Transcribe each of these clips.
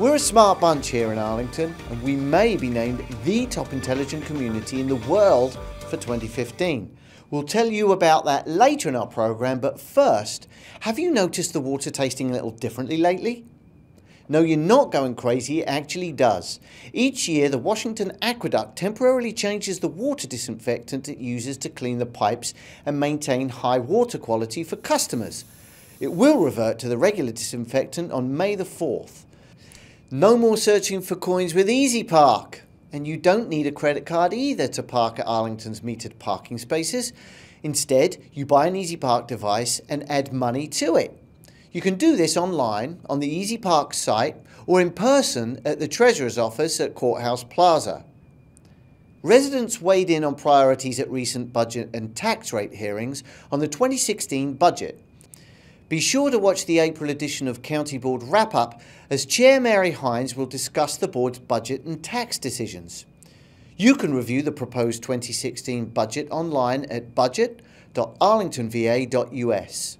We're a smart bunch here in Arlington, and we may be named the top intelligent community in the world for 2015. We'll tell you about that later in our program, but first, have you noticed the water tasting a little differently lately? No, you're not going crazy, it actually does. Each year, the Washington Aqueduct temporarily changes the water disinfectant it uses to clean the pipes and maintain high water quality for customers. It will revert to the regular disinfectant on May the 4th. No more searching for coins with EasyPark. And you don't need a credit card either to park at Arlington's metered parking spaces. Instead, you buy an EasyPark device and add money to it. You can do this online on the EasyPark site or in person at the Treasurer's office at Courthouse Plaza. Residents weighed in on priorities at recent budget and tax rate hearings on the 2016 budget. Be sure to watch the April edition of County Board Wrap Up as Chair Mary Hynes will discuss the board's budget and tax decisions. You can review the proposed 2016 budget online at budget.arlingtonva.us.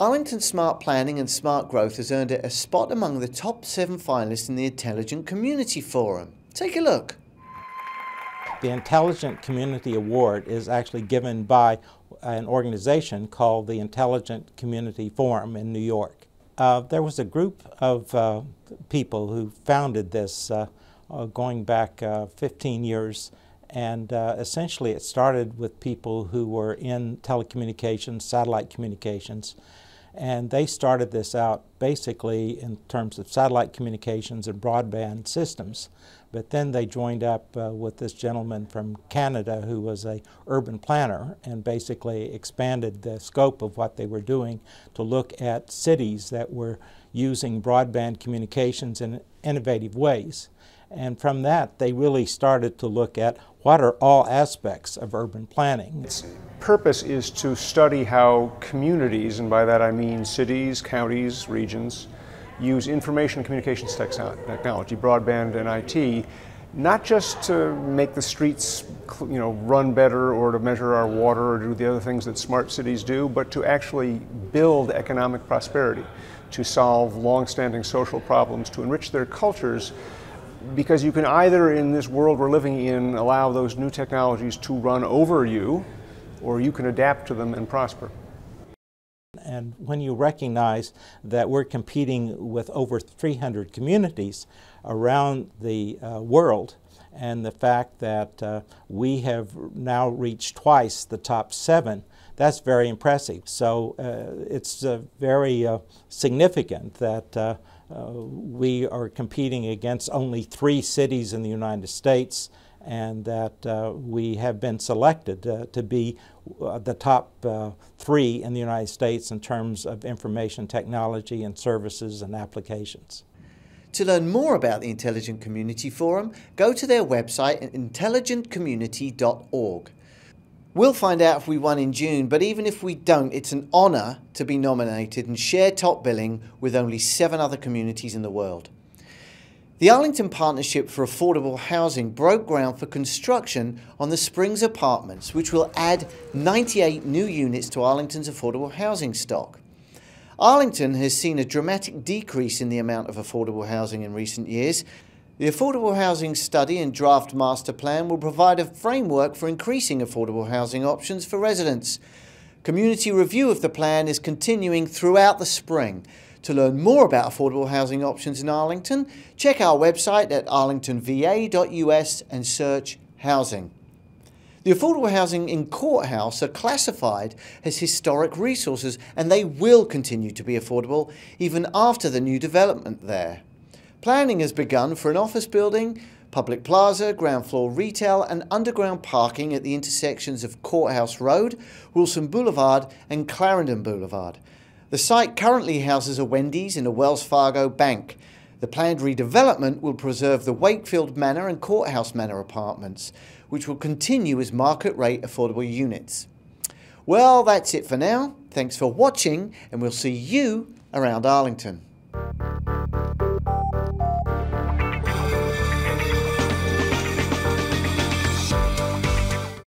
Arlington Smart Planning and Smart Growth has earned it a spot among the top seven finalists in the Intelligent Community Forum. Take a look. The Intelligent Community Award is actually given by an organization called the Intelligent Community Forum in New York. Uh, there was a group of uh, people who founded this uh, uh going back uh, 15 years and uh, essentially it started with people who were in telecommunications, satellite communications, and they started this out basically in terms of satellite communications and broadband systems. But then they joined up uh, with this gentleman from Canada who was a urban planner and basically expanded the scope of what they were doing to look at cities that were using broadband communications in innovative ways. And from that, they really started to look at what are all aspects of urban planning. Its purpose is to study how communities, and by that I mean cities, counties, regions, use information and communications technology, broadband and IT, not just to make the streets you know, run better or to measure our water or do the other things that smart cities do, but to actually build economic prosperity, to solve long-standing social problems, to enrich their cultures, because you can either in this world we're living in allow those new technologies to run over you, or you can adapt to them and prosper. And when you recognize that we're competing with over 300 communities around the uh, world, and the fact that uh, we have now reached twice the top seven, that's very impressive. So uh, it's uh, very uh, significant that uh, we are competing against only three cities in the United States and that uh, we have been selected uh, to be uh, the top uh, three in the United States in terms of information technology and services and applications. To learn more about the Intelligent Community Forum, go to their website at intelligentcommunity.org. We'll find out if we won in June, but even if we don't, it's an honour to be nominated and share top billing with only seven other communities in the world. The Arlington Partnership for Affordable Housing broke ground for construction on the Springs Apartments, which will add 98 new units to Arlington's affordable housing stock. Arlington has seen a dramatic decrease in the amount of affordable housing in recent years. The Affordable Housing Study and Draft Master Plan will provide a framework for increasing affordable housing options for residents. Community review of the plan is continuing throughout the spring. To learn more about affordable housing options in Arlington, check our website at arlingtonva.us and search housing. The affordable housing in Courthouse are classified as historic resources and they will continue to be affordable even after the new development there. Planning has begun for an office building, public plaza, ground floor retail and underground parking at the intersections of Courthouse Road, Wilson Boulevard and Clarendon Boulevard. The site currently houses a Wendy's and a Wells Fargo bank. The planned redevelopment will preserve the Wakefield Manor and Courthouse Manor apartments, which will continue as market rate affordable units. Well, that's it for now. Thanks for watching, and we'll see you around Arlington.